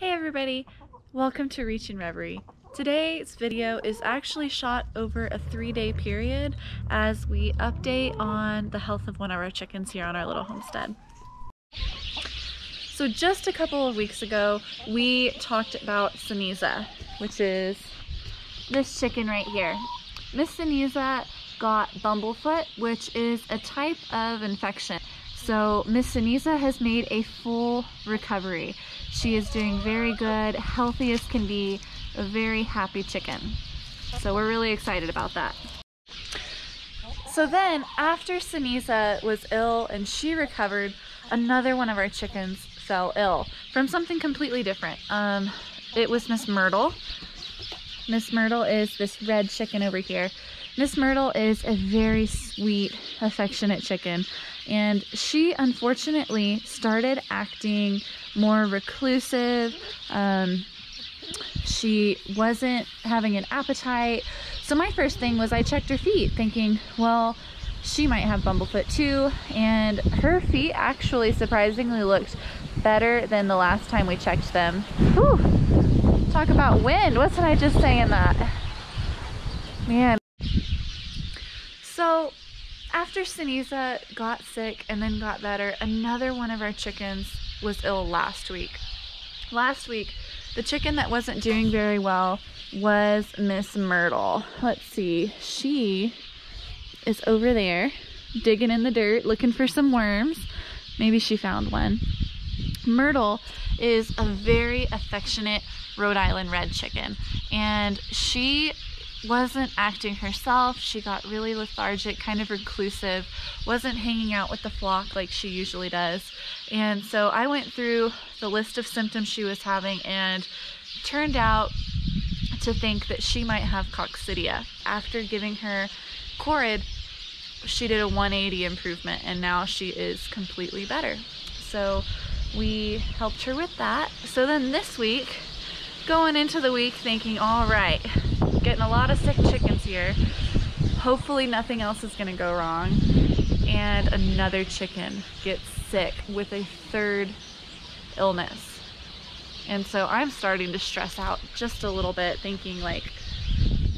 Hey everybody, welcome to Reachin' Reverie. Today's video is actually shot over a three day period as we update on the health of one of our chickens here on our little homestead. So just a couple of weeks ago, we talked about Ceniza, which is this chicken right here. Miss Ceniza got bumblefoot, which is a type of infection. So Miss Ceniza has made a full recovery. She is doing very good, healthy as can be, a very happy chicken. So we're really excited about that. So then, after Ceniza was ill and she recovered, another one of our chickens fell ill from something completely different. Um, it was Miss Myrtle. Miss Myrtle is this red chicken over here. Miss Myrtle is a very sweet, affectionate chicken, and she unfortunately started acting more reclusive. Um, she wasn't having an appetite. So my first thing was I checked her feet, thinking, well, she might have bumblefoot too. And her feet actually surprisingly looked better than the last time we checked them. Whew. Talk about wind. Wasn't I just saying that? Man. So after Ceniza got sick and then got better, another one of our chickens was ill last week. Last week, the chicken that wasn't doing very well was Miss Myrtle. Let's see, she is over there digging in the dirt looking for some worms. Maybe she found one. Myrtle is a very affectionate Rhode Island red chicken and she wasn't acting herself. She got really lethargic, kind of reclusive, wasn't hanging out with the flock like she usually does. And so I went through the list of symptoms she was having and turned out to think that she might have coccidia. After giving her Corid, she did a 180 improvement and now she is completely better. So we helped her with that. So then this week, going into the week thinking, all right, getting a lot of sick chickens here. Hopefully nothing else is gonna go wrong. And another chicken gets sick with a third illness. And so I'm starting to stress out just a little bit thinking like,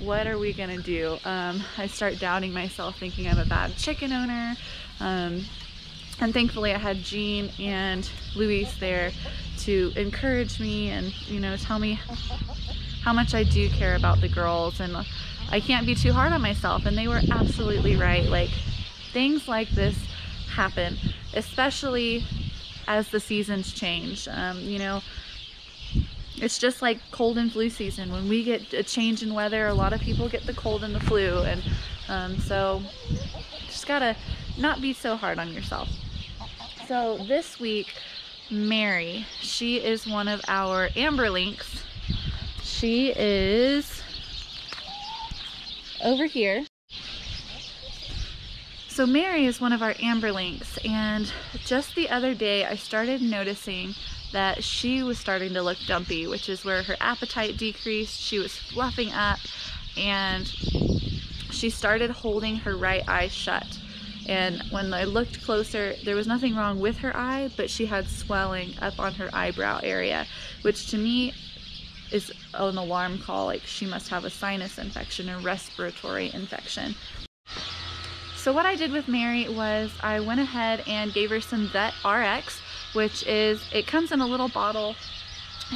what are we gonna do? Um, I start doubting myself thinking I'm a bad chicken owner. Um, and thankfully I had Jean and Luis there to encourage me and you know tell me how much I do care about the girls. And I can't be too hard on myself. And they were absolutely right. Like things like this happen especially as the seasons change. Um, you know it's just like cold and flu season. When we get a change in weather a lot of people get the cold and the flu. And um, so just gotta not be so hard on yourself so this week Mary she is one of our Amberlinks she is over here. So Mary is one of our Amberlinks and just the other day I started noticing that she was starting to look dumpy, which is where her appetite decreased, she was fluffing up, and she started holding her right eye shut. And when I looked closer, there was nothing wrong with her eye, but she had swelling up on her eyebrow area, which to me is an alarm call like she must have a sinus infection or respiratory infection. So what I did with Mary was I went ahead and gave her some Vet RX, which is, it comes in a little bottle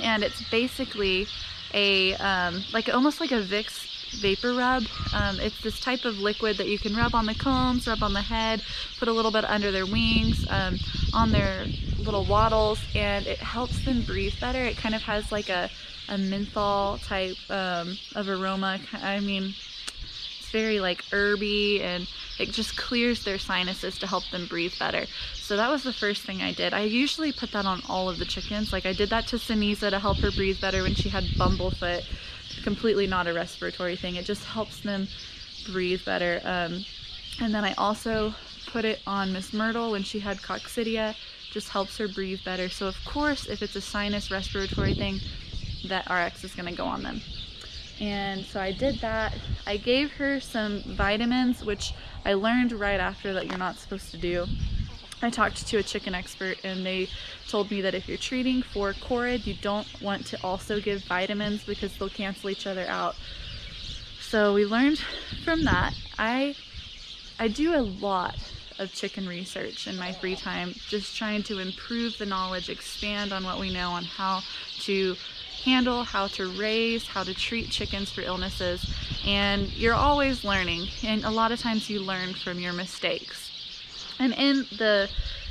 and it's basically a, um, like almost like a Vicks vapor rub. Um, it's this type of liquid that you can rub on the combs, rub on the head, put a little bit under their wings, um, on their little wattles, and it helps them breathe better. It kind of has like a a menthol type um, of aroma. I mean, it's very like herby and it just clears their sinuses to help them breathe better. So that was the first thing I did. I usually put that on all of the chickens. Like I did that to Ceniza to help her breathe better when she had bumblefoot. Completely not a respiratory thing. It just helps them breathe better. Um, and then I also put it on Miss Myrtle when she had coccidia. Just helps her breathe better. So of course, if it's a sinus respiratory thing, VetRx is going to go on them. And so I did that. I gave her some vitamins, which I learned right after that you're not supposed to do. I talked to a chicken expert and they told me that if you're treating for Corid, you don't want to also give vitamins because they'll cancel each other out. So we learned from that. I I do a lot of chicken research in my free time, just trying to improve the knowledge, expand on what we know on how to handle, how to raise, how to treat chickens for illnesses. And you're always learning, and a lot of times you learn from your mistakes. And in the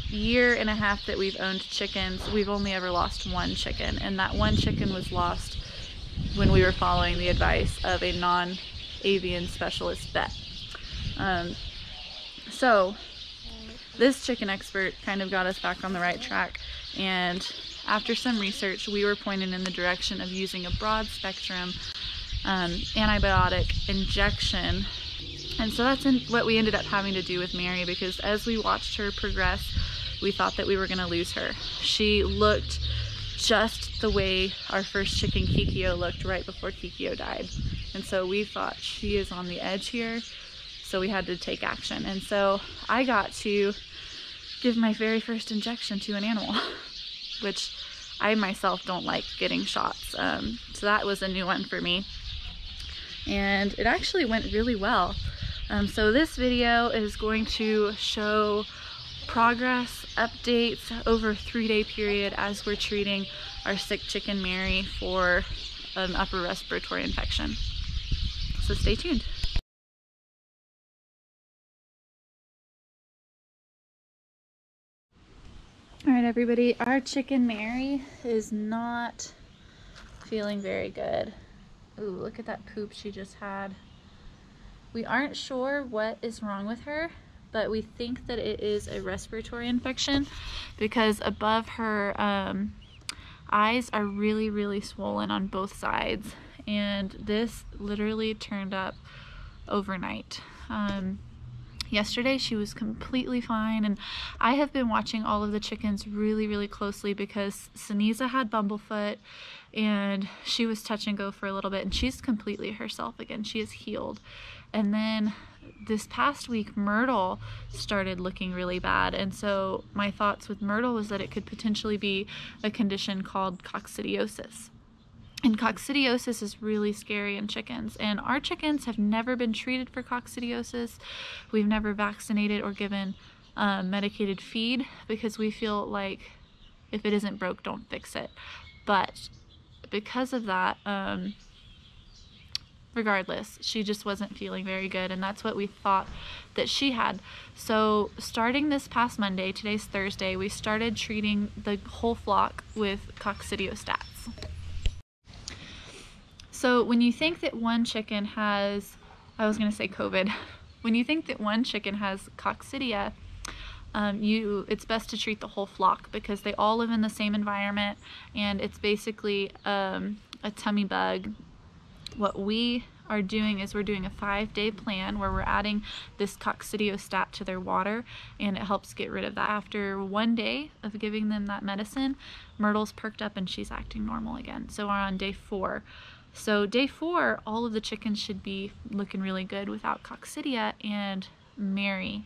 year and a half that we've owned chickens, we've only ever lost one chicken, and that one chicken was lost when we were following the advice of a non-avian specialist vet. Um, so this chicken expert kind of got us back on the right track and after some research we were pointed in the direction of using a broad spectrum um, antibiotic injection and so that's what we ended up having to do with Mary because as we watched her progress we thought that we were going to lose her. She looked just the way our first chicken Kikyo looked right before Kikyo died. And so we thought she is on the edge here so we had to take action. And so I got to give my very first injection to an animal, which I myself don't like getting shots. Um, so that was a new one for me. And it actually went really well. Um, so this video is going to show progress updates over a three day period as we're treating our sick chicken Mary for an upper respiratory infection. So stay tuned. All right, everybody, our chicken Mary is not feeling very good. Ooh, look at that poop she just had. We aren't sure what is wrong with her, but we think that it is a respiratory infection because above her um, eyes are really, really swollen on both sides. And this literally turned up overnight. Um, Yesterday she was completely fine and I have been watching all of the chickens really really closely because Ceniza had bumblefoot and she was touch and go for a little bit and she's completely herself again. She is healed. And then this past week Myrtle started looking really bad and so my thoughts with Myrtle was that it could potentially be a condition called coccidiosis. And coccidiosis is really scary in chickens. And our chickens have never been treated for coccidiosis. We've never vaccinated or given um, medicated feed because we feel like if it isn't broke, don't fix it. But because of that, um, regardless, she just wasn't feeling very good. And that's what we thought that she had. So starting this past Monday, today's Thursday, we started treating the whole flock with coccidiostats. So when you think that one chicken has, I was going to say COVID, when you think that one chicken has coccidia, um, you it's best to treat the whole flock because they all live in the same environment and it's basically um, a tummy bug. What we are doing is we're doing a five day plan where we're adding this coccidiostat to their water and it helps get rid of that. After one day of giving them that medicine, Myrtle's perked up and she's acting normal again. So we're on day four. So day four, all of the chickens should be looking really good without coccidia and Mary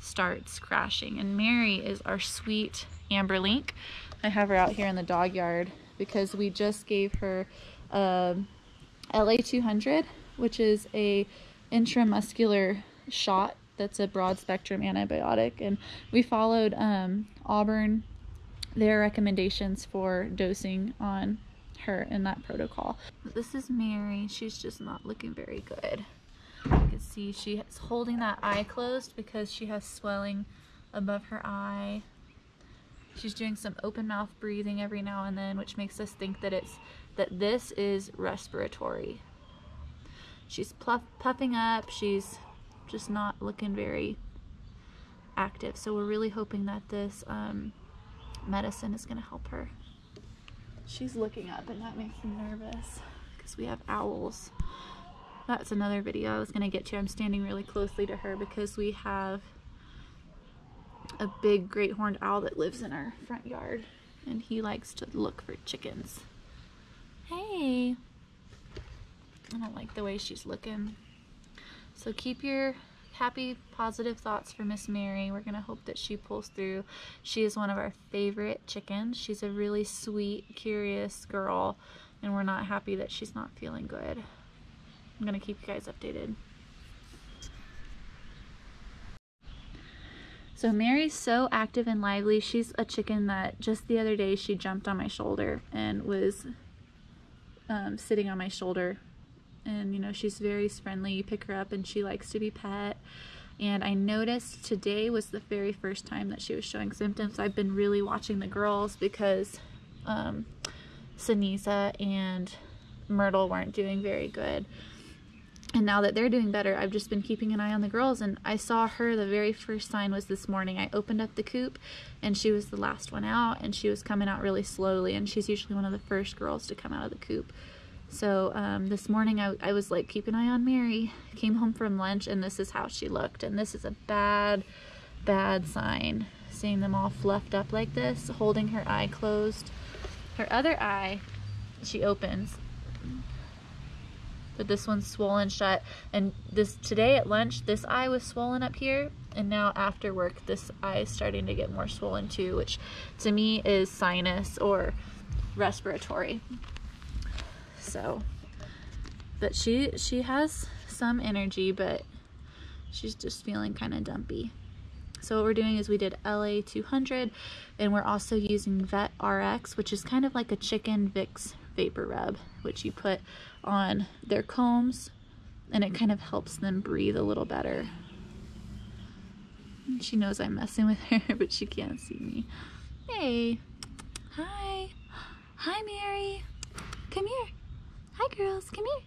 starts crashing. And Mary is our sweet Amber Link. I have her out here in the dog yard because we just gave her a LA200, which is a intramuscular shot that's a broad spectrum antibiotic. And we followed um, Auburn, their recommendations for dosing on her in that protocol. This is Mary. She's just not looking very good. You can see she's holding that eye closed because she has swelling above her eye. She's doing some open mouth breathing every now and then, which makes us think that it's that this is respiratory. She's puff, puffing up. She's just not looking very active. So we're really hoping that this um, medicine is going to help her. She's looking up and that makes me nervous because we have owls. That's another video I was going to get to. I'm standing really closely to her because we have a big great horned owl that lives in our front yard and he likes to look for chickens. Hey! I don't like the way she's looking. So keep your happy, positive thoughts for Miss Mary. We're going to hope that she pulls through. She is one of our favorite chickens. She's a really sweet, curious girl, and we're not happy that she's not feeling good. I'm going to keep you guys updated. So Mary's so active and lively. She's a chicken that just the other day she jumped on my shoulder and was um, sitting on my shoulder. And you know, she's very friendly. You pick her up and she likes to be pet. And I noticed today was the very first time that she was showing symptoms. I've been really watching the girls because um, and Myrtle weren't doing very good and now that they're doing better I've just been keeping an eye on the girls and I saw her the very first sign was this morning. I opened up the coop and she was the last one out and she was coming out really slowly and she's usually one of the first girls to come out of the coop. So um, this morning I, I was like keep an eye on Mary. Came home from lunch and this is how she looked and this is a bad bad sign seeing them all fluffed up like this holding her eye closed. Her other eye she opens but this one's swollen shut. And this today at lunch, this eye was swollen up here, and now after work, this eye is starting to get more swollen too, which to me is sinus or respiratory. So, but she she has some energy, but she's just feeling kind of dumpy. So what we're doing is we did LA 200 and we're also using Vet RX, which is kind of like a chicken Vicks vapor rub, which you put on their combs and it kind of helps them breathe a little better. She knows I'm messing with her, but she can't see me. Hey. Hi. Hi, Mary. Come here. Hi, girls. Come here.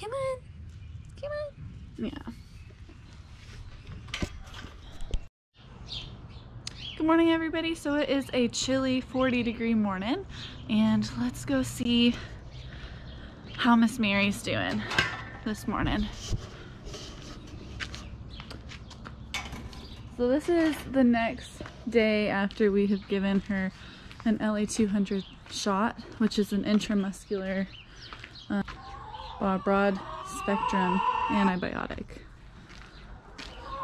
Come on. Come on. Yeah. Good morning everybody. So it is a chilly 40 degree morning and let's go see how Miss Mary's doing this morning. So this is the next day after we have given her an LA200 shot, which is an intramuscular uh, broad spectrum antibiotic.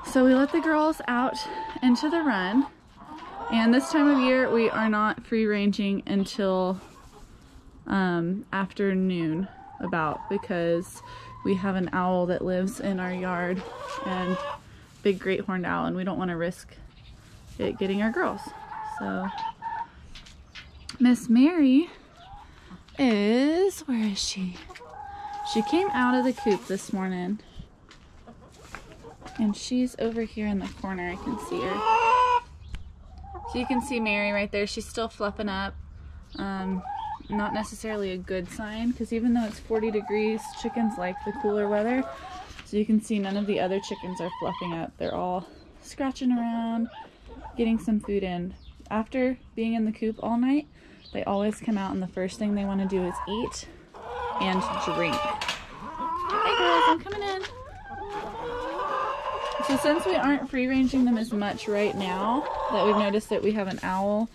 So we let the girls out into the run and this time of year, we are not free ranging until um, afternoon about because we have an owl that lives in our yard and big great horned owl and we don't want to risk it getting our girls. So Miss Mary is, where is she? She came out of the coop this morning and she's over here in the corner. I can see her. So you can see Mary right there. She's still fluffing up. Um, not necessarily a good sign because even though it's 40 degrees, chickens like the cooler weather. So you can see none of the other chickens are fluffing up. They're all scratching around, getting some food in. After being in the coop all night, they always come out and the first thing they want to do is eat and drink. Hey girls, I'm coming in. So since we aren't free ranging them as much right now, that we've noticed that we have an owl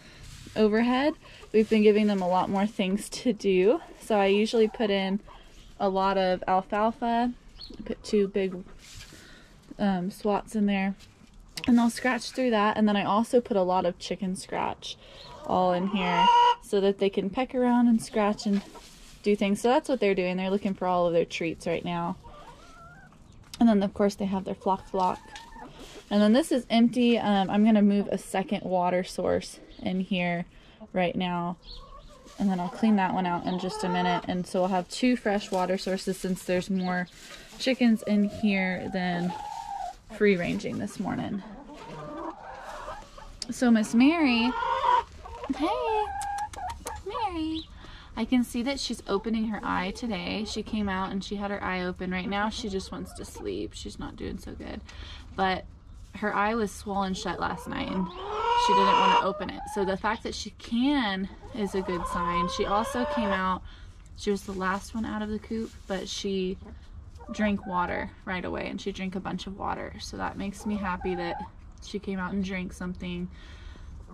overhead, we've been giving them a lot more things to do. So I usually put in a lot of alfalfa, put two big um, swats in there, and they'll scratch through that. And then I also put a lot of chicken scratch all in here so that they can peck around and scratch and do things. So that's what they're doing. They're looking for all of their treats right now. And then of course they have their Flock Block. And then this is empty. Um, I'm going to move a second water source in here right now. And then I'll clean that one out in just a minute. And so we'll have two fresh water sources since there's more chickens in here than free ranging this morning. So Miss Mary, hey, Mary, I can see that she's opening her eye today. She came out and she had her eye open. Right now she just wants to sleep. She's not doing so good. But her eye was swollen shut last night and she didn't want to open it. So the fact that she can is a good sign. She also came out, she was the last one out of the coop, but she drank water right away and she drank a bunch of water. So that makes me happy that she came out and drank something.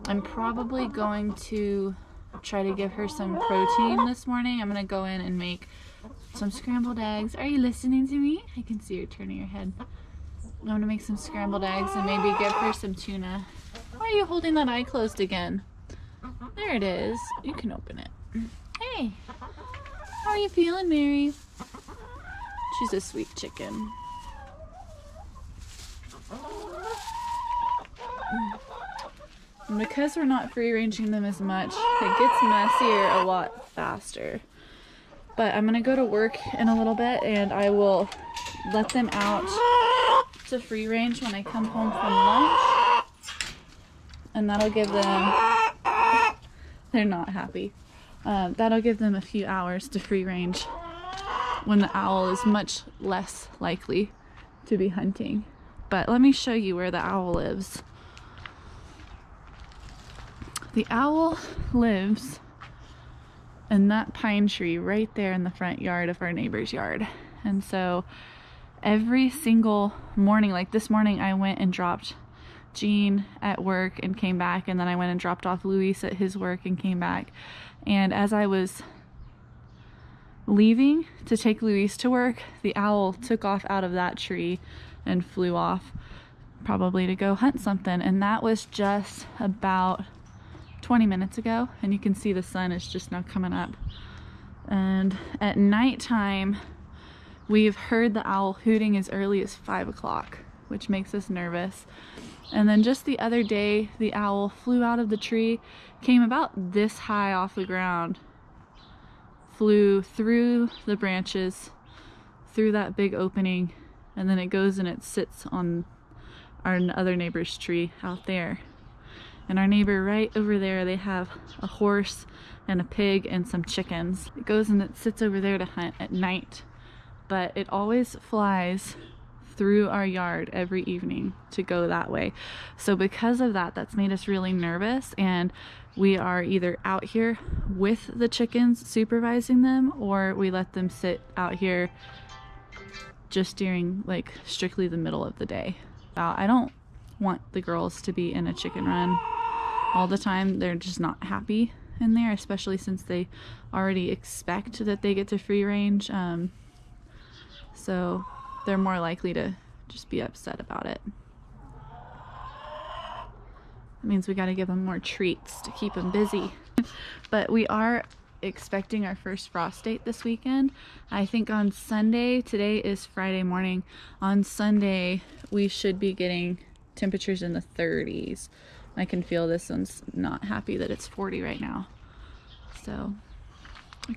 I'm probably going to try to give her some protein this morning. I'm gonna go in and make some scrambled eggs. Are you listening to me? I can see you turning your head. I'm gonna make some scrambled eggs and maybe give her some tuna. Why are you holding that eye closed again? There it is. You can open it. Hey, how are you feeling, Mary? She's a sweet chicken. And because we're not free ranging them as much, it gets messier a lot faster. But I'm gonna go to work in a little bit and I will let them out to free range when I come home from lunch. And that'll give them, they're not happy. Uh, that'll give them a few hours to free range when the owl is much less likely to be hunting. But let me show you where the owl lives. The owl lives in that pine tree right there in the front yard of our neighbor's yard. And so every single morning, like this morning, I went and dropped Jean at work and came back, and then I went and dropped off Luis at his work and came back. And as I was leaving to take Luis to work, the owl took off out of that tree and flew off, probably to go hunt something. And that was just about 20 minutes ago and you can see the sun is just now coming up and at nighttime we've heard the owl hooting as early as five o'clock which makes us nervous. And then just the other day the owl flew out of the tree came about this high off the ground flew through the branches through that big opening and then it goes and it sits on our other neighbor's tree out there. And our neighbor right over there, they have a horse and a pig and some chickens. It goes and it sits over there to hunt at night, but it always flies through our yard every evening to go that way. So because of that, that's made us really nervous and we are either out here with the chickens supervising them or we let them sit out here just during like strictly the middle of the day. I don't want the girls to be in a chicken run all the time. They're just not happy in there, especially since they already expect that they get to free range. Um, so they're more likely to just be upset about it. That means we got to give them more treats to keep them busy. but we are expecting our first frost date this weekend. I think on Sunday, today is Friday morning, on Sunday we should be getting temperatures in the 30s. I can feel this one's not happy that it's 40 right now. So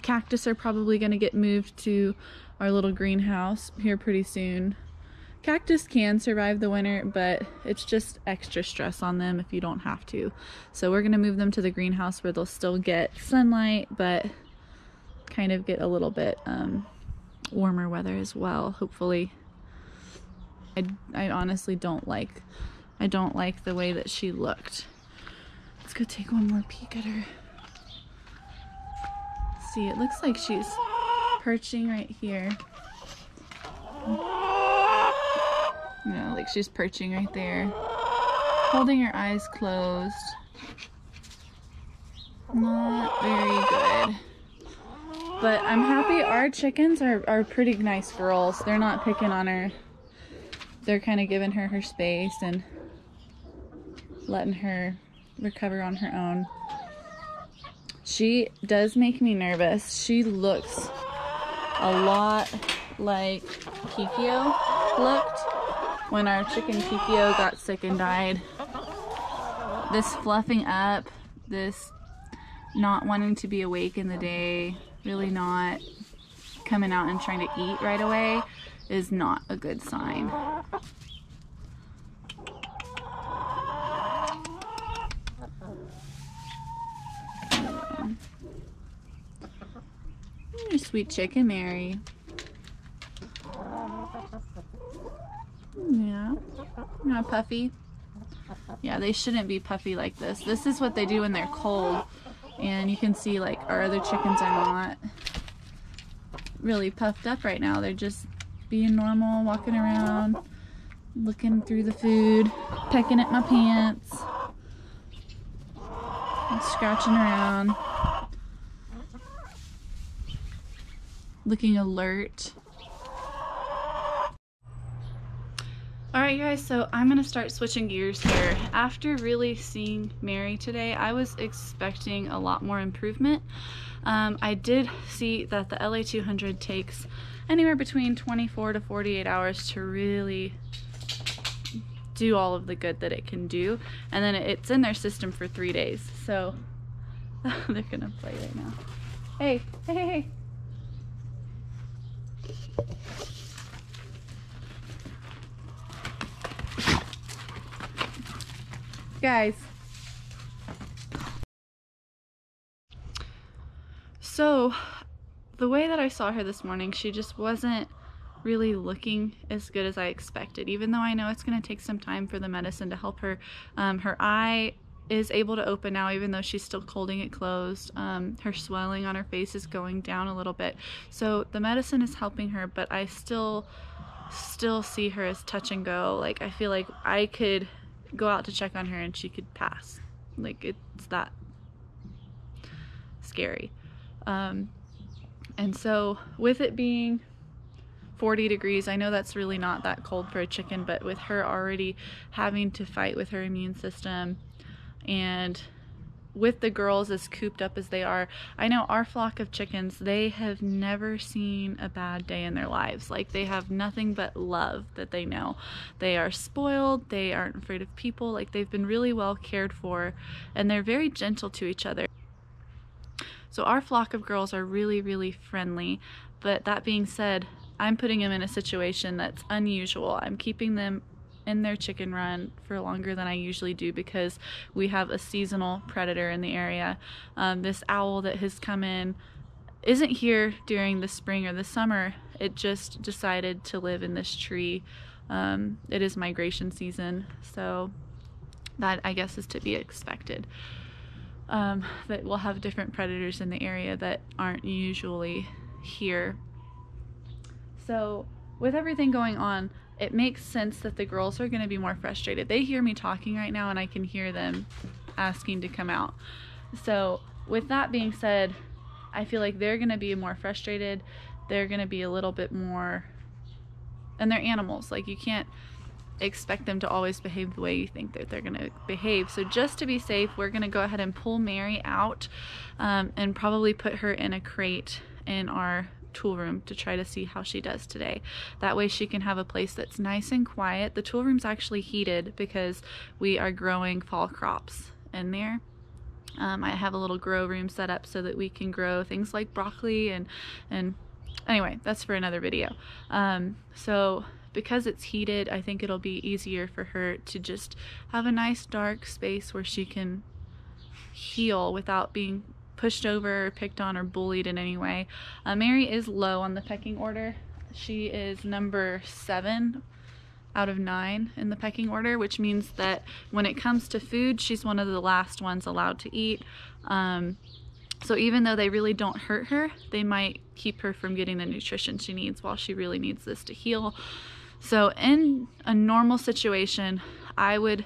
cactus are probably going to get moved to our little greenhouse here pretty soon. Cactus can survive the winter, but it's just extra stress on them if you don't have to. So we're going to move them to the greenhouse where they'll still get sunlight, but kind of get a little bit um, warmer weather as well, hopefully. I, I honestly don't like I don't like the way that she looked. Let's go take one more peek at her. See, it looks like she's perching right here. You know, like she's perching right there. Holding her eyes closed. Not very good. But I'm happy our chickens are, are pretty nice girls. They're not picking on her. They're kind of giving her her space and letting her recover on her own. She does make me nervous. She looks a lot like Kikyo looked when our chicken Kikyo got sick and died. This fluffing up, this not wanting to be awake in the day, really not coming out and trying to eat right away is not a good sign. You're sweet chicken, Mary. Yeah. Not puffy. Yeah, they shouldn't be puffy like this. This is what they do when they're cold. And you can see like our other chickens are not really puffed up right now. They're just being normal, walking around, looking through the food, pecking at my pants, scratching around. Looking alert. Alright guys, so I'm to start switching gears here. After really seeing Mary today, I was expecting a lot more improvement. Um, I did see that the LA200 takes anywhere between 24 to 48 hours to really do all of the good that it can do. And then it's in their system for three days. So they're to play right now. Hey, hey, hey, hey. Guys. So, the way that I saw her this morning, she just wasn't really looking as good as I expected, even though I know it's going to take some time for the medicine to help her. Um, her eye is able to open now even though she's still holding it closed um, her swelling on her face is going down a little bit so the medicine is helping her but I still still see her as touch and go like I feel like I could go out to check on her and she could pass. Like it's that scary. Um, and so with it being 40 degrees, I know that's really not that cold for a chicken, but with her already having to fight with her immune system and with the girls as cooped up as they are, I know our flock of chickens, they have never seen a bad day in their lives. Like they have nothing but love that they know. They are spoiled, they aren't afraid of people, like they've been really well cared for, and they're very gentle to each other. So our flock of girls are really, really friendly. But that being said, I'm putting them in a situation that's unusual. I'm keeping them in their chicken run for longer than I usually do because we have a seasonal predator in the area. Um, this owl that has come in isn't here during the spring or the summer. It just decided to live in this tree. Um, it is migration season, so that I guess is to be expected. Um, that we'll have different predators in the area that aren't usually here. So with everything going on, it makes sense that the girls are going to be more frustrated. They hear me talking right now and I can hear them asking to come out. So, with that being said, I feel like they're going to be more frustrated. They're going to be a little bit more and they're animals. Like you can't expect them to always behave the way you think that they're going to behave. So just to be safe, we're going to go ahead and pull Mary out um, and probably put her in a crate in our tool room to try to see how she does today. That way she can have a place that's nice and quiet. The tool room's actually heated because we are growing fall crops in there. Um, I have a little grow room set up so that we can grow things like broccoli and and anyway that's for another video um, so because it's heated I think it'll be easier for her to just have a nice dark space where she can heal without being pushed over, picked on, or bullied in any way. Uh, Mary is low on the pecking order. She is number seven out of nine in the pecking order, which means that when it comes to food, she's one of the last ones allowed to eat. Um, so even though they really don't hurt her, they might keep her from getting the nutrition she needs while she really needs this to heal. So in a normal situation, I would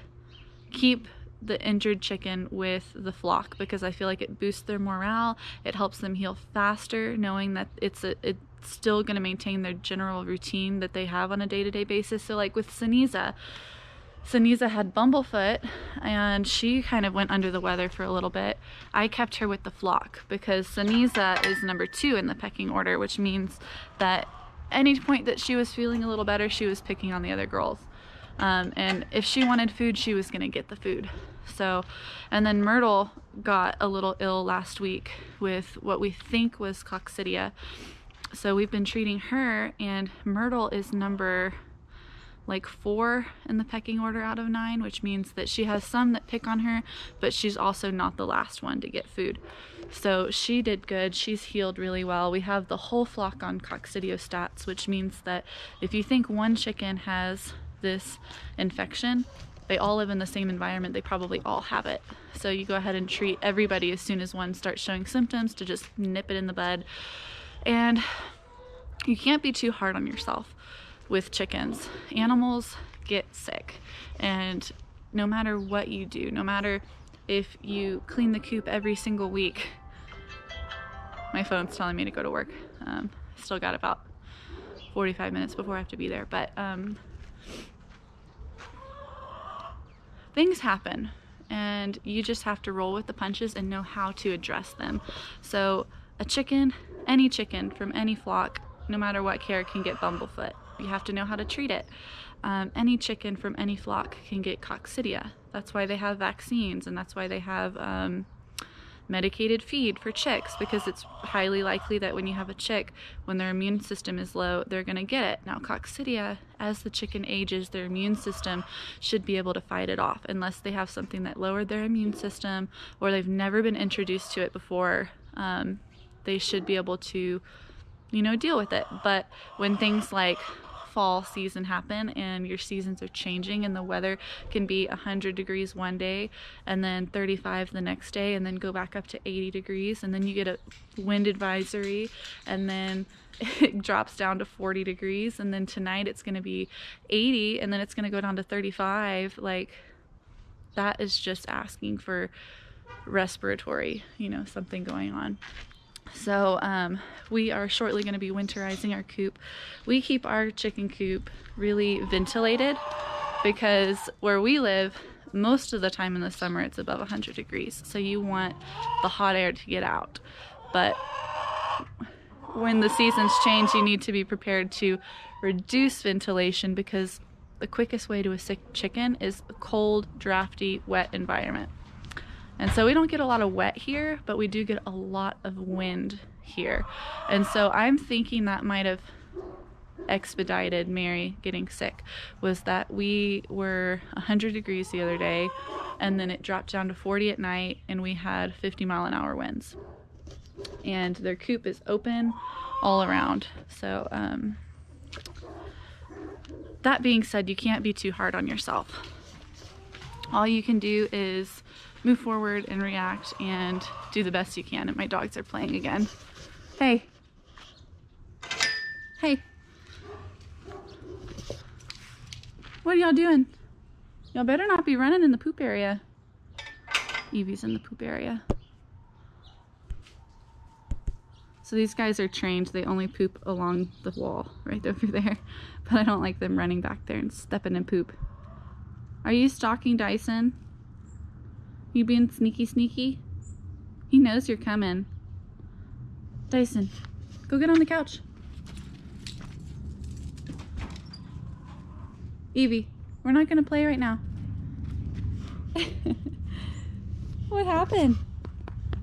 keep the injured chicken with the flock because I feel like it boosts their morale. It helps them heal faster, knowing that it's a, it's still going to maintain their general routine that they have on a day-to-day basis. So like with Ceniza, Ceniza had Bumblefoot and she kind of went under the weather for a little bit. I kept her with the flock because Ceniza is number two in the pecking order, which means that any point that she was feeling a little better, she was picking on the other girls. Um, and if she wanted food, she was going to get the food. So, and then Myrtle got a little ill last week with what we think was coccidia. So we've been treating her, and Myrtle is number like four in the pecking order out of nine, which means that she has some that pick on her, but she's also not the last one to get food. So she did good. She's healed really well. We have the whole flock on coccidiostats, which means that if you think one chicken has this infection, they all live in the same environment, they probably all have it. So you go ahead and treat everybody as soon as one starts showing symptoms to just nip it in the bud. And you can't be too hard on yourself with chickens. Animals get sick, and no matter what you do, no matter if you clean the coop every single week, my phone's telling me to go to work. Um, Still got about 45 minutes before I have to be there, but um, things happen and you just have to roll with the punches and know how to address them. So a chicken, any chicken from any flock, no matter what care, can get bumblefoot. You have to know how to treat it. Um, any chicken from any flock can get coccidia. That's why they have vaccines and that's why they have um, medicated feed for chicks because it's highly likely that when you have a chick, when their immune system is low, they're going to get it. Now, coccidia, as the chicken ages, their immune system should be able to fight it off unless they have something that lowered their immune system or they've never been introduced to it before. Um, they should be able to, you know, deal with it. But when things like fall season happen and your seasons are changing and the weather can be 100 degrees one day and then 35 the next day and then go back up to 80 degrees and then you get a wind advisory and then it drops down to 40 degrees and then tonight it's going to be 80 and then it's going to go down to 35 like that is just asking for respiratory you know something going on so um, we are shortly going to be winterizing our coop. We keep our chicken coop really ventilated because where we live, most of the time in the summer it's above 100 degrees. So you want the hot air to get out. But when the seasons change, you need to be prepared to reduce ventilation because the quickest way to a sick chicken is a cold, drafty, wet environment. And so we don't get a lot of wet here, but we do get a lot of wind here. And so I'm thinking that might have expedited Mary getting sick was that we were 100 degrees the other day and then it dropped down to 40 at night and we had 50 mile an hour winds. And their coop is open all around. So um, that being said, you can't be too hard on yourself. All you can do is move forward and react and do the best you can. And my dogs are playing again. Hey. Hey. What are y'all doing? Y'all better not be running in the poop area. Evie's in the poop area. So these guys are trained. They only poop along the wall right over there. But I don't like them running back there and stepping in poop. Are you stalking Dyson? You being sneaky sneaky? He knows you're coming. Dyson, go get on the couch. Evie, we're not gonna play right now. what happened?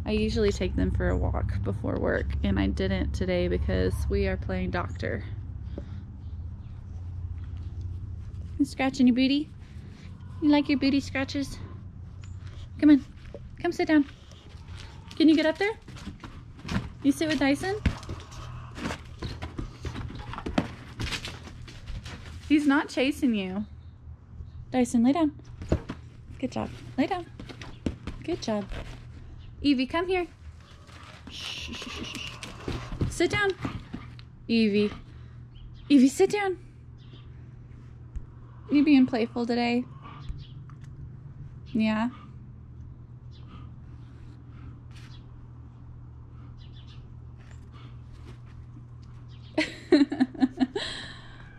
I usually take them for a walk before work and I didn't today because we are playing doctor. You scratching your booty? You like your booty scratches? Come on. Come sit down. Can you get up there? You sit with Dyson? He's not chasing you. Dyson, lay down. Good job. Lay down. Good job. Evie, come here. Sit down. Evie. Evie, sit down. You being playful today? Yeah.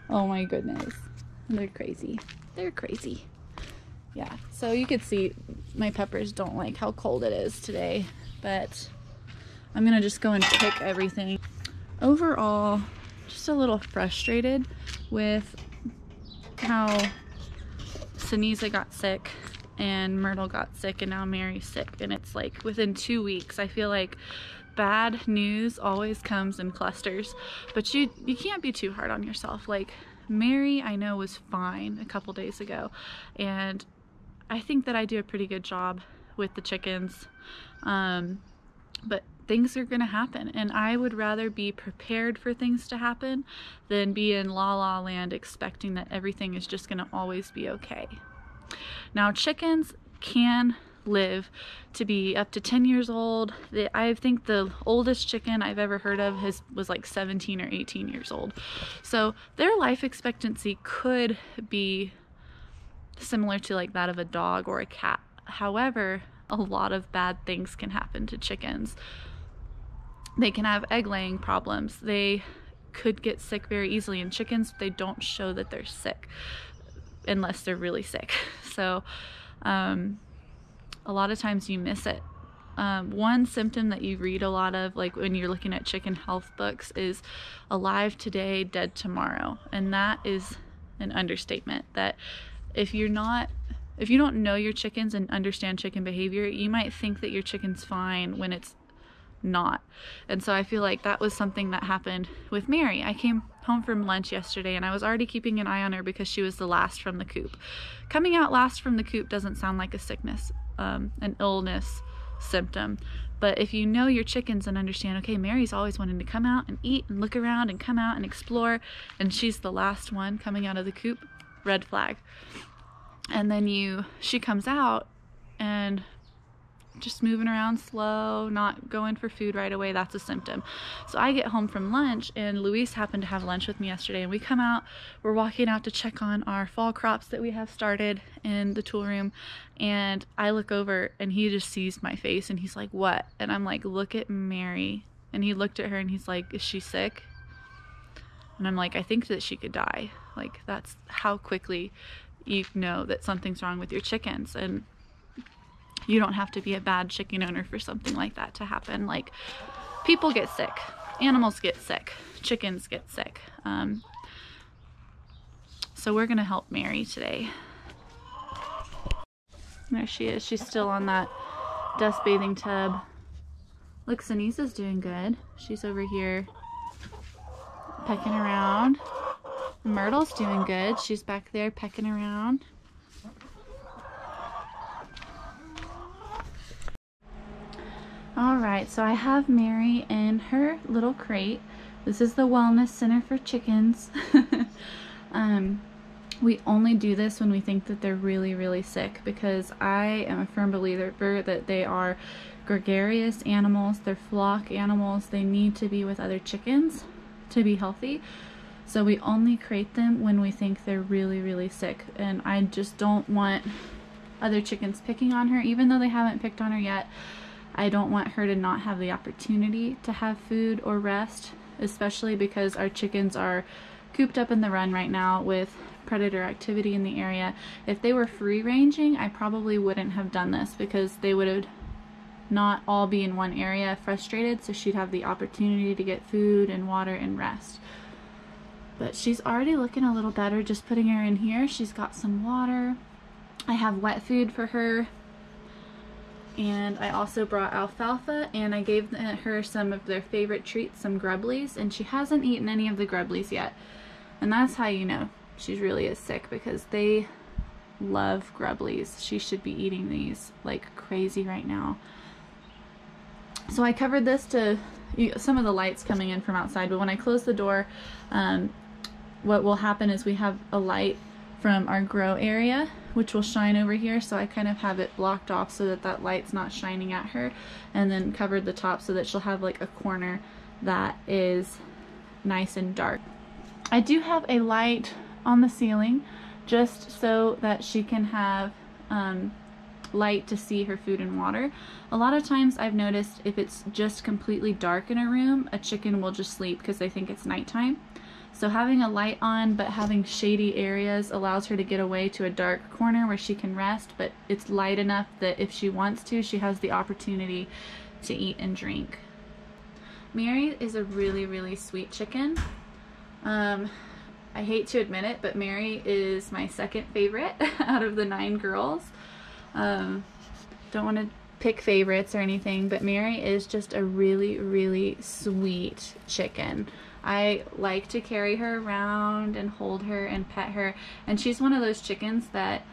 Oh my goodness. They're crazy. They're crazy. Yeah, so you can see my peppers don't like how cold it is today, but I'm gonna just go and pick everything. Overall, just a little frustrated with how Ceniza got sick and Myrtle got sick and now Mary's sick and it's like within two weeks I feel like bad news always comes in clusters, but you you can't be too hard on yourself. Like Mary, I know was fine a couple days ago, and I think that I do a pretty good job with the chickens. Um, but things are going to happen and I would rather be prepared for things to happen than be in la la land expecting that everything is just going to always be okay. Now chickens can live to be up to 10 years old. I think the oldest chicken I've ever heard of has, was like 17 or 18 years old. So their life expectancy could be similar to like that of a dog or a cat. However, a lot of bad things can happen to chickens. They can have egg laying problems. They could get sick very easily. And chickens, they don't show that they're sick unless they're really sick. So um, a lot of times you miss it. Um, one symptom that you read a lot of, like when you're looking at chicken health books, is alive today, dead tomorrow. And that is an understatement. That if you're not if you don't know your chickens and understand chicken behavior, you might think that your chicken's fine when it's not. And so I feel like that was something that happened with Mary. I came home from lunch yesterday and I was already keeping an eye on her because she was the last from the coop. Coming out last from the coop doesn't sound like a sickness, um, an illness symptom. But if you know your chickens and understand, okay, Mary's always wanting to come out and eat and look around and come out and explore, and she's the last one coming out of the coop, red flag. And then you, she comes out and just moving around slow, not going for food right away, that's a symptom. So I get home from lunch and Luis happened to have lunch with me yesterday and we come out, we're walking out to check on our fall crops that we have started in the tool room and I look over and he just sees my face and he's like, what? And I'm like, look at Mary. And he looked at her and he's like, is she sick? And I'm like, I think that she could die. Like that's how quickly you know that something's wrong with your chickens. And you don't have to be a bad chicken owner for something like that to happen. Like people get sick, animals get sick, chickens get sick. Um, so we're gonna help Mary today. There she is. She's still on that dust bathing tub. Look, Ceniza's doing good. She's over here pecking around. Myrtle's doing good. She's back there pecking around. All right, so I have Mary in her little crate. This is the Wellness Center for Chickens. um, we only do this when we think that they're really, really sick because I am a firm believer that they are gregarious animals. They're flock animals. They need to be with other chickens to be healthy. So we only crate them when we think they're really, really sick. And I just don't want other chickens picking on her, even though they haven't picked on her yet. I don't want her to not have the opportunity to have food or rest, especially because our chickens are cooped up in the run right now with predator activity in the area. If they were free ranging, I probably wouldn't have done this because they would have not all be in one area frustrated, so she'd have the opportunity to get food and water and rest. But she's already looking a little better just putting her in here. She's got some water. I have wet food for her and I also brought alfalfa and I gave her some of their favorite treats, some grubblies, and she hasn't eaten any of the grubblies yet. And that's how you know she really is sick because they love grubblies. She should be eating these like crazy right now. So I covered this to some of the lights coming in from outside, but when I close the door, um, what will happen is we have a light from our grow area which will shine over here so I kind of have it blocked off so that that light's not shining at her and then covered the top so that she'll have like a corner that is nice and dark. I do have a light on the ceiling just so that she can have um, light to see her food and water. A lot of times I've noticed if it's just completely dark in a room, a chicken will just sleep because they think it's nighttime. So having a light on but having shady areas allows her to get away to a dark corner where she can rest, but it's light enough that if she wants to, she has the opportunity to eat and drink. Mary is a really, really sweet chicken. Um, I hate to admit it, but Mary is my second favorite out of the nine girls. Um, don't want to pick favorites or anything, but Mary is just a really, really sweet chicken. I like to carry her around and hold her and pet her. And she's one of those chickens that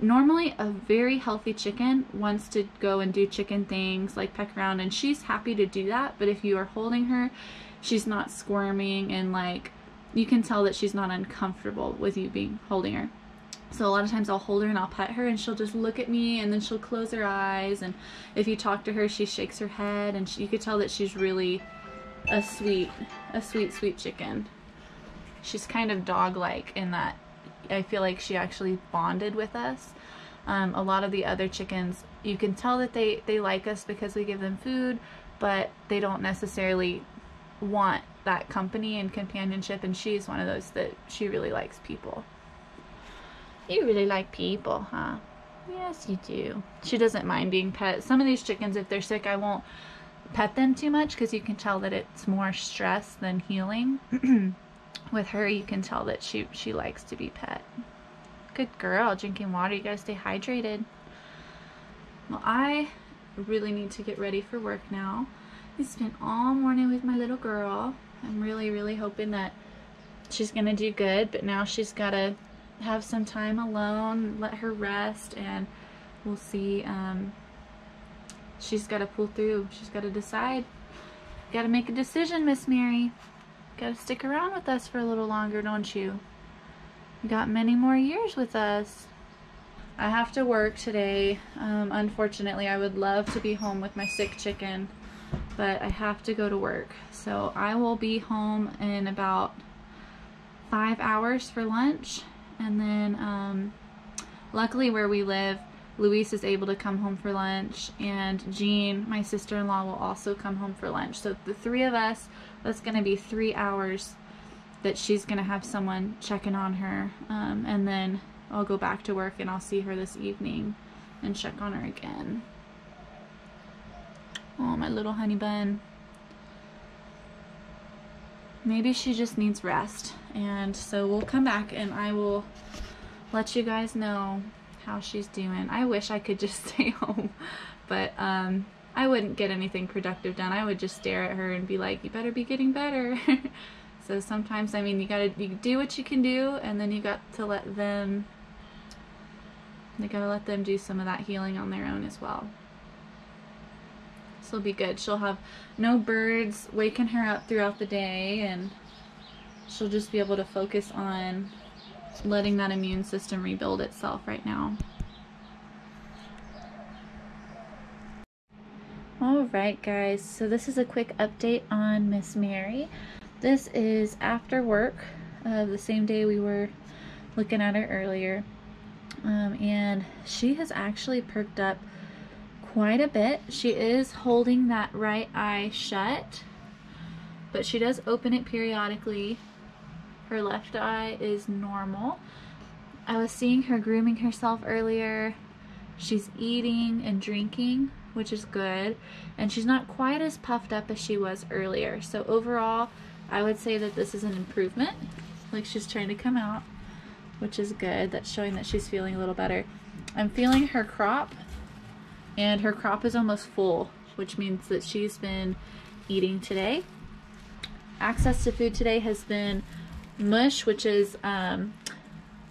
normally a very healthy chicken wants to go and do chicken things like peck around and she's happy to do that. But if you are holding her, she's not squirming and like you can tell that she's not uncomfortable with you being holding her. So a lot of times I'll hold her and I'll pet her and she'll just look at me and then she'll close her eyes and if you talk to her she shakes her head and she, you could tell that she's really a sweet, a sweet, sweet chicken. She's kind of dog-like in that I feel like she actually bonded with us. Um, a lot of the other chickens, you can tell that they, they like us because we give them food, but they don't necessarily want that company and companionship, and she's one of those that she really likes people. You really like people, huh? Yes, you do. She doesn't mind being pet. Some of these chickens, if they're sick, I won't pet them too much because you can tell that it's more stress than healing. With her, you can tell that she she likes to be pet. Good girl, drinking water. You gotta stay hydrated. Well, I really need to get ready for work now. I spent all morning with my little girl. I'm really, really hoping that she's gonna do good, but now she's gotta have some time alone, let her rest, and we'll see. Um, she's got to pull through. She's got to decide. Got to make a decision, Miss Mary. Got to stick around with us for a little longer, don't you? You got many more years with us. I have to work today. Um, unfortunately, I would love to be home with my sick chicken, but I have to go to work. So I will be home in about five hours for lunch and then um, luckily where we live, Luis is able to come home for lunch and Jean, my sister-in-law, will also come home for lunch. So the three of us, that's going to be three hours that she's going to have someone checking on her. Um, and then I'll go back to work and I'll see her this evening and check on her again. Oh, my little honey bun. Maybe she just needs rest and so we'll come back and I will let you guys know how she's doing. I wish I could just stay home, but um, I wouldn't get anything productive done. I would just stare at her and be like, you better be getting better. so sometimes, I mean, you gotta you do what you can do, and then you got to let them, you gotta let them do some of that healing on their own as well. This will be good. She'll have no birds waking her up throughout the day, and she'll just be able to focus on letting that immune system rebuild itself right now. Alright guys, so this is a quick update on Miss Mary. This is after work of the same day we were looking at her earlier. Um, and she has actually perked up quite a bit. She is holding that right eye shut, but she does open it periodically her left eye is normal. I was seeing her grooming herself earlier. She's eating and drinking, which is good. And she's not quite as puffed up as she was earlier. So overall, I would say that this is an improvement. Like she's trying to come out, which is good. That's showing that she's feeling a little better. I'm feeling her crop and her crop is almost full, which means that she's been eating today. Access to food today has been mush, which is um,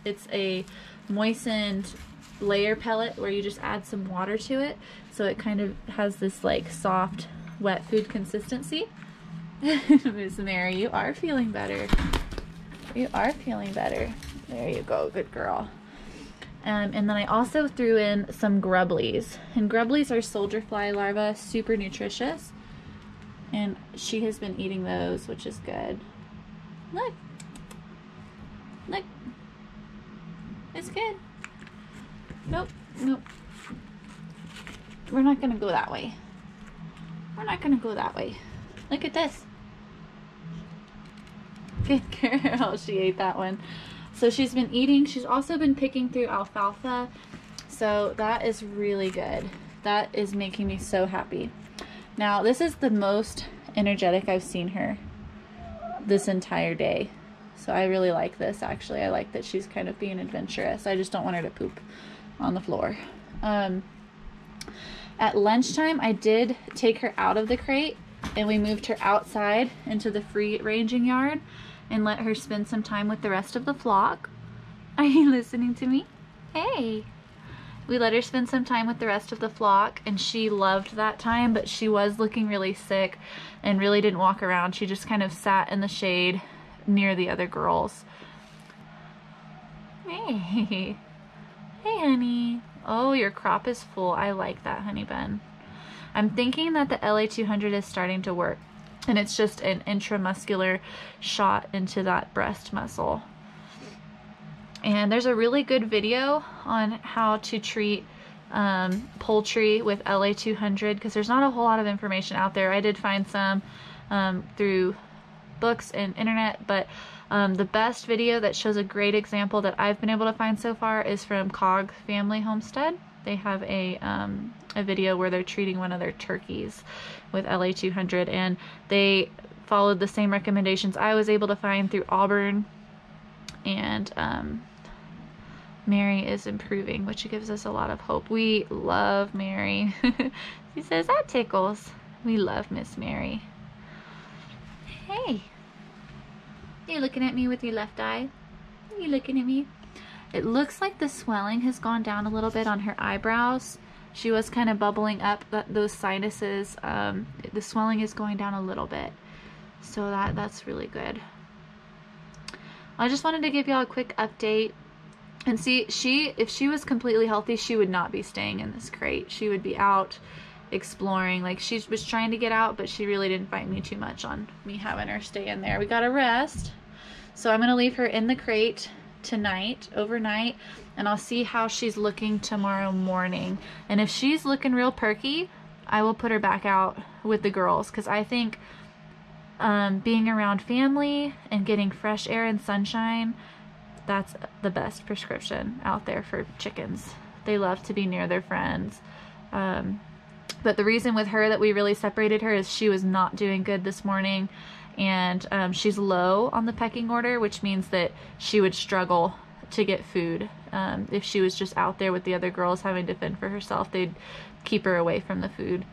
it's a moistened layer pellet where you just add some water to it so it kind of has this like soft wet food consistency. Miss Mary, you are feeling better. You are feeling better. There you go, good girl. Um, and then I also threw in some grubblies. And grubblies are soldier fly larvae, super nutritious. And she has been eating those, which is good. Look. It's good. Nope. Nope. We're not to go that way. We're not to go that way. Look at this. Good girl. She ate that one. So she's been eating. She's also been picking through alfalfa. So that is really good. That is making me so happy. Now, this is the most energetic I've seen her this entire day. So I really like this actually. I like that she's kind of being adventurous. I just don't want her to poop on the floor. Um, at lunchtime, I did take her out of the crate and we moved her outside into the free ranging yard and let her spend some time with the rest of the flock. Are you listening to me? Hey. We let her spend some time with the rest of the flock and she loved that time, but she was looking really sick and really didn't walk around. She just kind of sat in the shade near the other girls. Hey. Hey, honey. Oh, your crop is full. I like that, honey bun. I'm thinking that the LA200 is starting to work. And it's just an intramuscular shot into that breast muscle. And there's a really good video on how to treat um, poultry with LA200 because there's not a whole lot of information out there. I did find some um, through books and internet, but um, the best video that shows a great example that I've been able to find so far is from Cog Family Homestead. They have a, um, a video where they're treating one of their turkeys with LA200 and they followed the same recommendations I was able to find through Auburn and um, Mary is improving, which gives us a lot of hope. We love Mary. she says, that tickles. We love Miss Mary. Hey. You looking at me with your left eye? Are you looking at me? It looks like the swelling has gone down a little bit on her eyebrows. She was kind of bubbling up those sinuses. Um, the swelling is going down a little bit. So that that's really good. I just wanted to give y'all a quick update and see, she, if she was completely healthy, she would not be staying in this crate. She would be out exploring. Like, she was trying to get out, but she really didn't fight me too much on me having her stay in there. We got to rest. So I'm going to leave her in the crate tonight, overnight, and I'll see how she's looking tomorrow morning. And if she's looking real perky, I will put her back out with the girls because I think um, being around family and getting fresh air and sunshine that's the best prescription out there for chickens. They love to be near their friends. Um, but the reason with her that we really separated her is she was not doing good this morning and um, she's low on the pecking order, which means that she would struggle to get food. Um, if she was just out there with the other girls having to fend for herself, they'd keep her away from the food.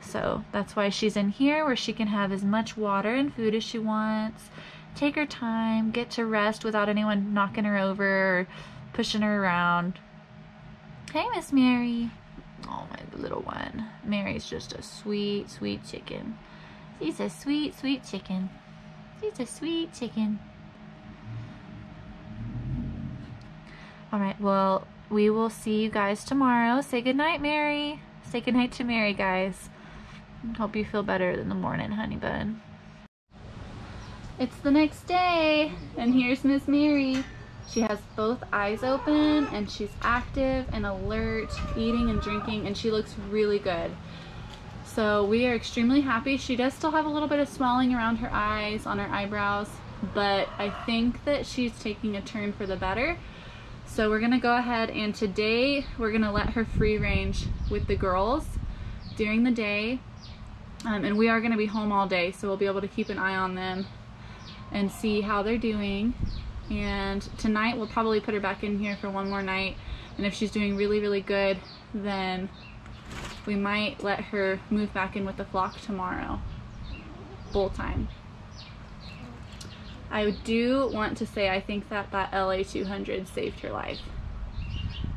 So that's why she's in here where she can have as much water and food as she wants take her time, get to rest without anyone knocking her over or pushing her around. Hey, Miss Mary. Oh, my little one. Mary's just a sweet, sweet chicken. She's a sweet, sweet chicken. She's a sweet chicken. All right, well, we will see you guys tomorrow. Say goodnight, Mary. Say goodnight to Mary, guys. Hope you feel better in the morning, honey bun. It's the next day, and here's Miss Mary. She has both eyes open, and she's active and alert, eating and drinking, and she looks really good. So we are extremely happy. She does still have a little bit of swelling around her eyes, on her eyebrows, but I think that she's taking a turn for the better. So we're gonna go ahead and today we're gonna let her free range with the girls during the day. Um, and we are gonna be home all day, so we'll be able to keep an eye on them and see how they're doing. And tonight we'll probably put her back in here for one more night. And if she's doing really, really good, then we might let her move back in with the flock tomorrow, full time. I do want to say I think that that LA200 saved her life.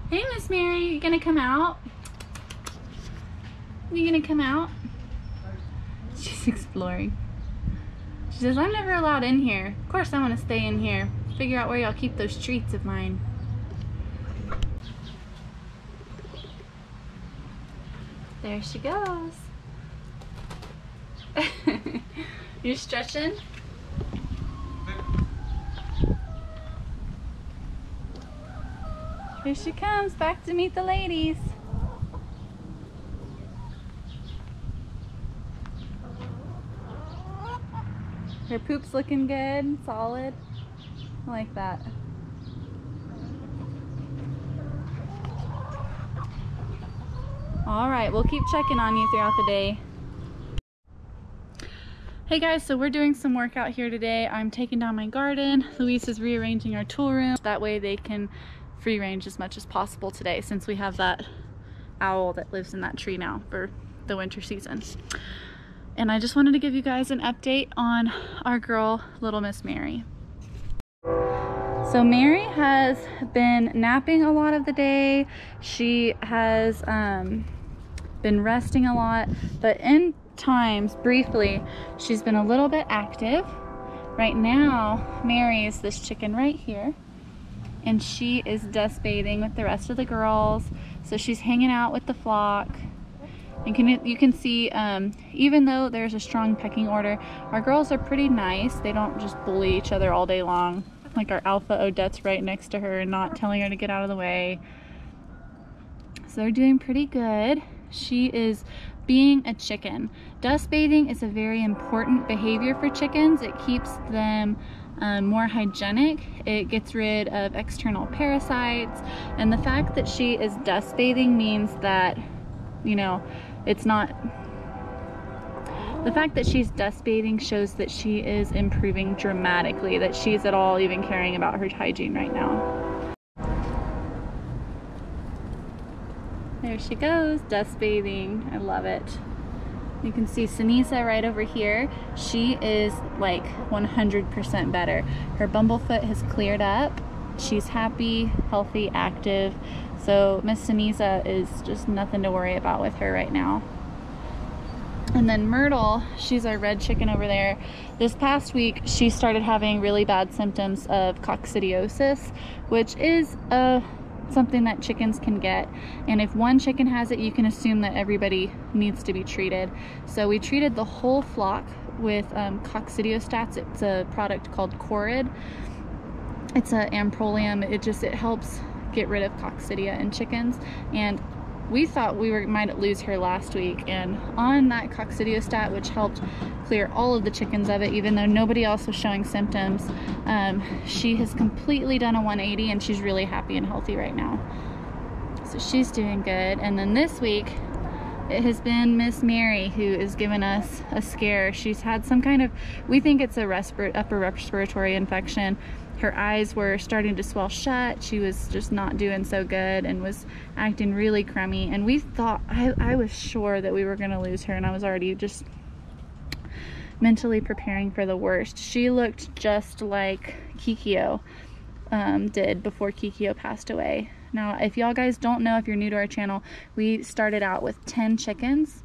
Hey, Miss Mary, you gonna come out? You gonna come out? She's exploring. She says, I'm never allowed in here. Of course I want to stay in here. Figure out where y'all keep those treats of mine. There she goes. you stretching? Here she comes, back to meet the ladies. Her poop's looking good, solid. I like that. All right, we'll keep checking on you throughout the day. Hey guys, so we're doing some work out here today. I'm taking down my garden. Luis is rearranging our tool room. That way they can free range as much as possible today since we have that owl that lives in that tree now for the winter season and I just wanted to give you guys an update on our girl, Little Miss Mary. So Mary has been napping a lot of the day. She has um, been resting a lot, but in times, briefly, she's been a little bit active. Right now, Mary is this chicken right here, and she is dust bathing with the rest of the girls. So she's hanging out with the flock. And can, you can see, um, even though there's a strong pecking order, our girls are pretty nice. They don't just bully each other all day long. Like our alpha Odette's right next to her and not telling her to get out of the way. So they're doing pretty good. She is being a chicken. Dust bathing is a very important behavior for chickens. It keeps them um, more hygienic. It gets rid of external parasites. And the fact that she is dust bathing means that, you know, it's not the fact that she's dust bathing shows that she is improving dramatically, that she's at all even caring about her hygiene right now. There she goes, dust bathing. I love it. You can see Ceniza right over here. She is like 100% better. Her bumblefoot has cleared up. She's happy, healthy, active. So Miss Ceniza is just nothing to worry about with her right now. And then Myrtle, she's our red chicken over there. This past week, she started having really bad symptoms of coccidiosis, which is a uh, something that chickens can get. And if one chicken has it, you can assume that everybody needs to be treated. So we treated the whole flock with um, coccidiostats. It's a product called Corid. It's a amprolium. It just, it helps get rid of coccidia in chickens. And we thought we were might lose her last week and on that coccidiostat which helped clear all of the chickens of it even though nobody else was showing symptoms um, she has completely done a 180 and she's really happy and healthy right now. So she's doing good. And then this week it has been Miss Mary who is giving us a scare. She's had some kind of, we think it's a respir upper respiratory infection her eyes were starting to swell shut. She was just not doing so good and was acting really crummy. And we thought, I, I was sure that we were going to lose her, and I was already just mentally preparing for the worst. She looked just like Kikyo um, did before Kikyo passed away. Now, if y'all guys don't know, if you're new to our channel, we started out with 10 chickens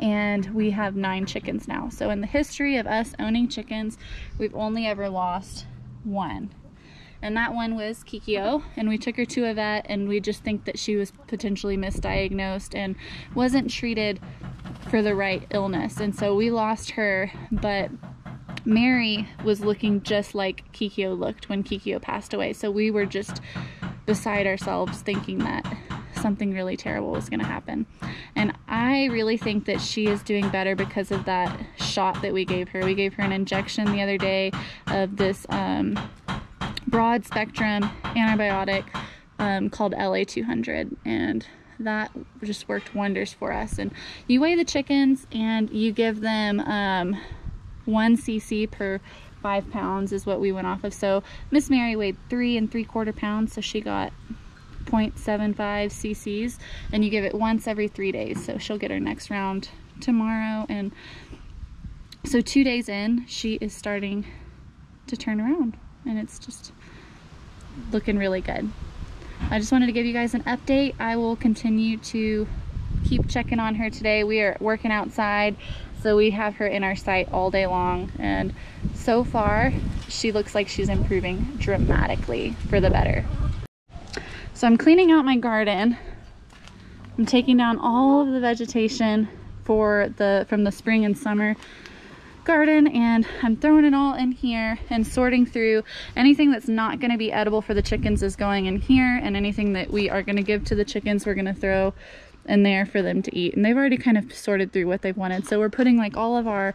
and we have nine chickens now. So in the history of us owning chickens, we've only ever lost one. And that one was Kikyo, and we took her to a vet, and we just think that she was potentially misdiagnosed and wasn't treated for the right illness. And so we lost her, but Mary was looking just like Kikyo looked when Kikyo passed away. So we were just beside ourselves thinking that something really terrible was going to happen. And I really think that she is doing better because of that shot that we gave her. We gave her an injection the other day of this um, broad spectrum antibiotic um, called LA200. And that just worked wonders for us. And you weigh the chickens and you give them um, one cc per five pounds is what we went off of. So Miss Mary weighed three and three quarter pounds, so she got 0.75 cc's and you give it once every three days. So she'll get her next round tomorrow and so two days in she is starting to turn around and it's just looking really good. I just wanted to give you guys an update. I will continue to keep checking on her today. We are working outside so we have her in our sight all day long and so far she looks like she's improving dramatically for the better so I'm cleaning out my garden. I'm taking down all of the vegetation for the from the spring and summer garden and I'm throwing it all in here and sorting through. Anything that's not going to be edible for the chickens is going in here and anything that we are going to give to the chickens we're going to throw in there for them to eat. And they've already kind of sorted through what they've wanted. So we're putting like all of our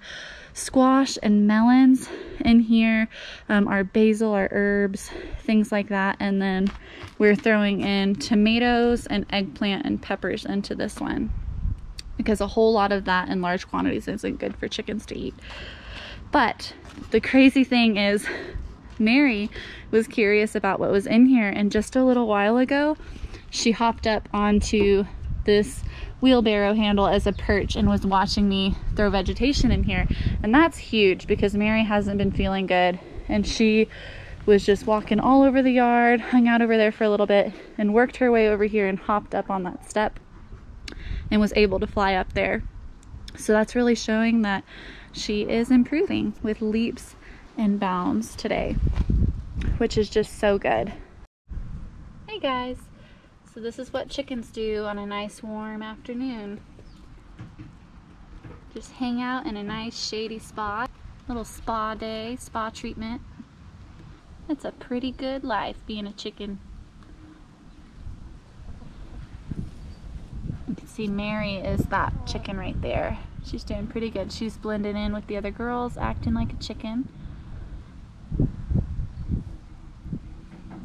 squash and melons in here, um, our basil, our herbs, things like that. And then we're throwing in tomatoes and eggplant and peppers into this one because a whole lot of that in large quantities isn't good for chickens to eat. But the crazy thing is Mary was curious about what was in here and just a little while ago she hopped up onto this wheelbarrow handle as a perch and was watching me throw vegetation in here. And that's huge because Mary hasn't been feeling good and she was just walking all over the yard, hung out over there for a little bit and worked her way over here and hopped up on that step and was able to fly up there. So that's really showing that she is improving with leaps and bounds today, which is just so good. Hey guys, this is what chickens do on a nice warm afternoon. Just hang out in a nice shady spot. Little spa day, spa treatment. It's a pretty good life being a chicken. You can see Mary is that chicken right there. She's doing pretty good. She's blending in with the other girls, acting like a chicken.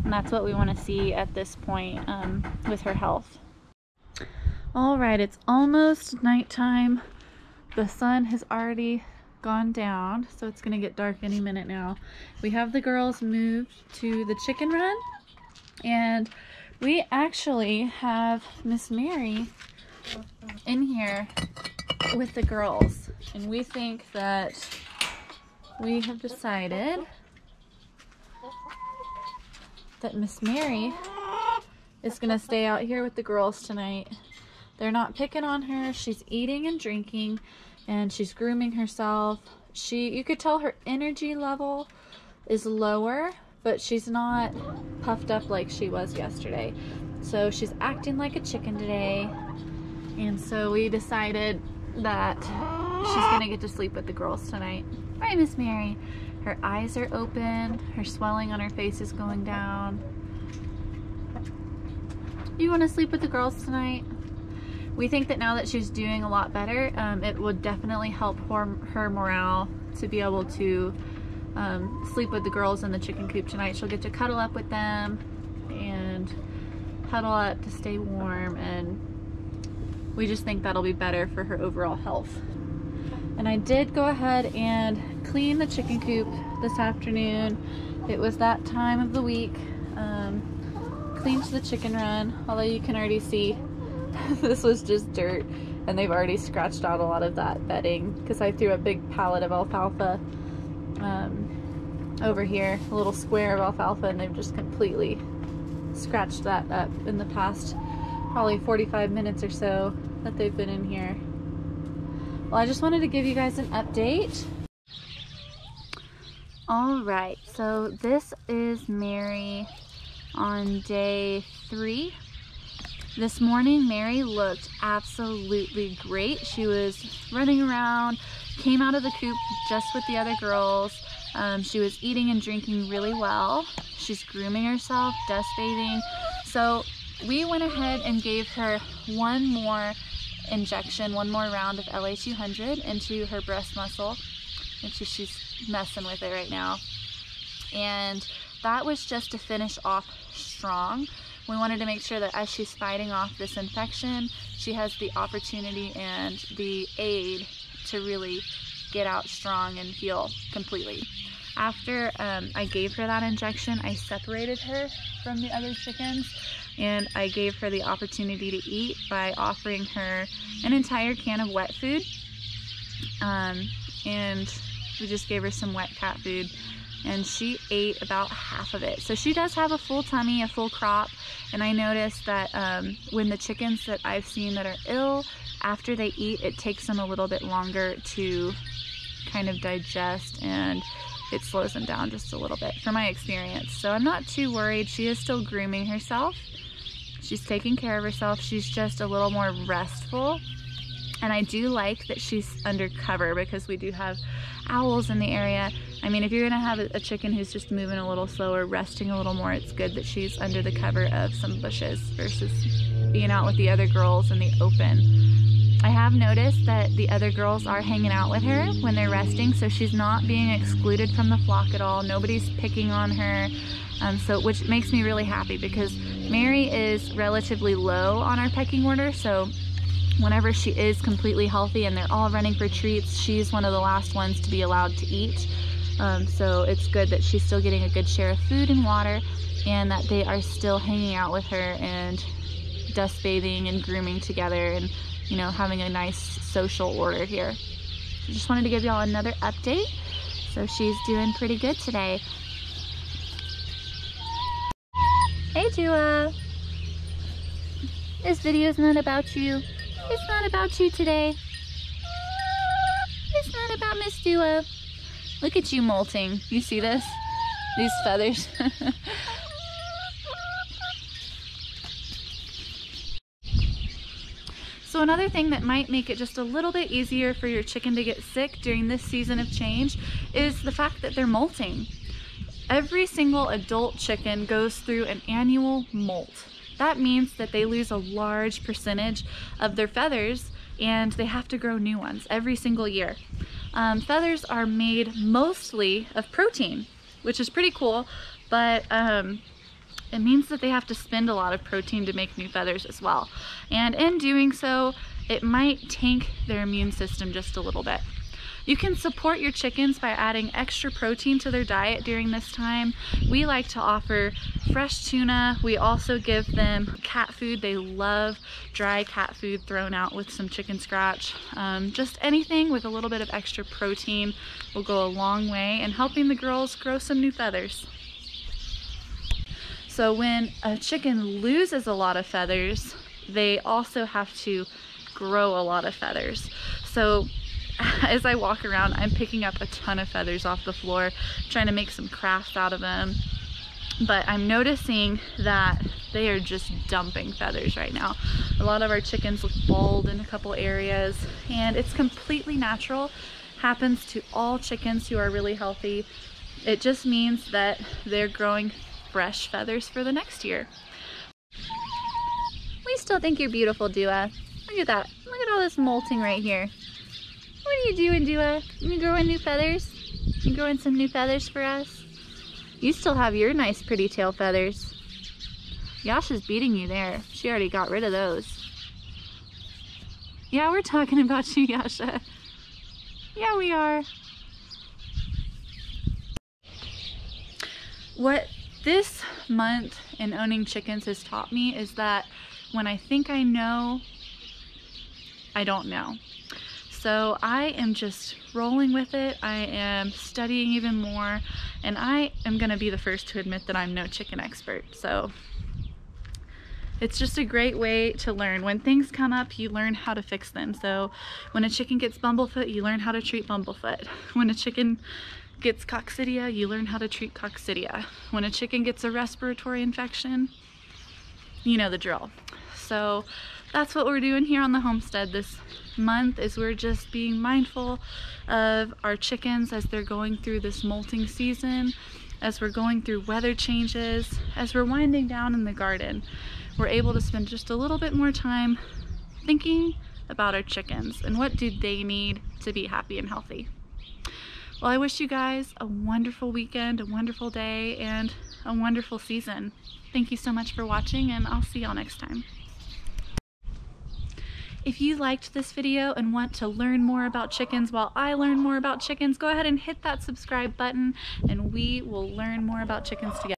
And that's what we want to see at this point um, with her health. All right, it's almost nighttime. The sun has already gone down, so it's gonna get dark any minute now. We have the girls moved to the chicken run, and we actually have Miss Mary in here with the girls, and we think that we have decided that Miss Mary is gonna stay out here with the girls tonight. They're not picking on her. She's eating and drinking and she's grooming herself. She, you could tell her energy level is lower, but she's not puffed up like she was yesterday. So she's acting like a chicken today. And so we decided that she's gonna get to sleep with the girls tonight. Right, Miss Mary? Her eyes are open, her swelling on her face is going down. You wanna sleep with the girls tonight? we think that now that she's doing a lot better, um, it would definitely help her, her morale to be able to um, sleep with the girls in the chicken coop tonight. She'll get to cuddle up with them and huddle up to stay warm and we just think that'll be better for her overall health. And I did go ahead and clean the chicken coop this afternoon. It was that time of the week. Um, cleaned the chicken run, although you can already see this was just dirt and they've already scratched out a lot of that bedding because I threw a big pallet of alfalfa um, over here, a little square of alfalfa, and they've just completely scratched that up in the past probably 45 minutes or so that they've been in here. Well, I just wanted to give you guys an update. All right, so this is Mary on day three this morning, Mary looked absolutely great. She was running around, came out of the coop just with the other girls. Um, she was eating and drinking really well. She's grooming herself, dust bathing. So we went ahead and gave her one more injection, one more round of LA200 into her breast muscle. And she, she's messing with it right now. And that was just to finish off strong. We wanted to make sure that as she's fighting off this infection, she has the opportunity and the aid to really get out strong and heal completely. After um, I gave her that injection, I separated her from the other chickens and I gave her the opportunity to eat by offering her an entire can of wet food. Um, and we just gave her some wet cat food and she ate about half of it. So she does have a full tummy, a full crop, and I noticed that um, when the chickens that I've seen that are ill, after they eat, it takes them a little bit longer to kind of digest and it slows them down just a little bit from my experience. So I'm not too worried. She is still grooming herself. She's taking care of herself. She's just a little more restful. And I do like that she's undercover because we do have owls in the area. I mean, if you're gonna have a chicken who's just moving a little slower, resting a little more, it's good that she's under the cover of some bushes versus being out with the other girls in the open. I have noticed that the other girls are hanging out with her when they're resting, so she's not being excluded from the flock at all. Nobody's picking on her, um, so which makes me really happy because Mary is relatively low on our pecking order, so whenever she is completely healthy and they're all running for treats, she's one of the last ones to be allowed to eat. Um, so it's good that she's still getting a good share of food and water and that they are still hanging out with her and dust bathing and grooming together and, you know, having a nice social order here. Just wanted to give y'all another update. So she's doing pretty good today. Hey, uh, Dua. This video is not about you. It's not about you today. It's not about Miss Dua. Look at you molting. You see this? These feathers. so another thing that might make it just a little bit easier for your chicken to get sick during this season of change is the fact that they're molting. Every single adult chicken goes through an annual molt. That means that they lose a large percentage of their feathers and they have to grow new ones every single year. Um, feathers are made mostly of protein, which is pretty cool, but um, it means that they have to spend a lot of protein to make new feathers as well. And in doing so, it might tank their immune system just a little bit. You can support your chickens by adding extra protein to their diet during this time. We like to offer fresh tuna. We also give them cat food. They love dry cat food thrown out with some chicken scratch. Um, just anything with a little bit of extra protein will go a long way in helping the girls grow some new feathers. So when a chicken loses a lot of feathers, they also have to grow a lot of feathers. So as I walk around, I'm picking up a ton of feathers off the floor, trying to make some crafts out of them. But I'm noticing that they are just dumping feathers right now. A lot of our chickens look bald in a couple areas, and it's completely natural. Happens to all chickens who are really healthy. It just means that they're growing fresh feathers for the next year. We still think you're beautiful, Dua. Look at that. Look at all this molting right here. You doing, Dua? You growing new feathers? You growing some new feathers for us? You still have your nice pretty tail feathers. Yasha's beating you there. She already got rid of those. Yeah, we're talking about you, Yasha. Yeah, we are. What this month in owning chickens has taught me is that when I think I know, I don't know. So I am just rolling with it. I am studying even more and I am gonna be the first to admit that I'm no chicken expert. So it's just a great way to learn. When things come up, you learn how to fix them. So when a chicken gets bumblefoot, you learn how to treat bumblefoot. When a chicken gets coccidia, you learn how to treat coccidia. When a chicken gets a respiratory infection, you know the drill. So that's what we're doing here on the homestead this month is we're just being mindful of our chickens as they're going through this molting season, as we're going through weather changes, as we're winding down in the garden. We're able to spend just a little bit more time thinking about our chickens and what do they need to be happy and healthy. Well, I wish you guys a wonderful weekend, a wonderful day, and a wonderful season. Thank you so much for watching, and I'll see y'all next time. If you liked this video and want to learn more about chickens while I learn more about chickens, go ahead and hit that subscribe button and we will learn more about chickens together.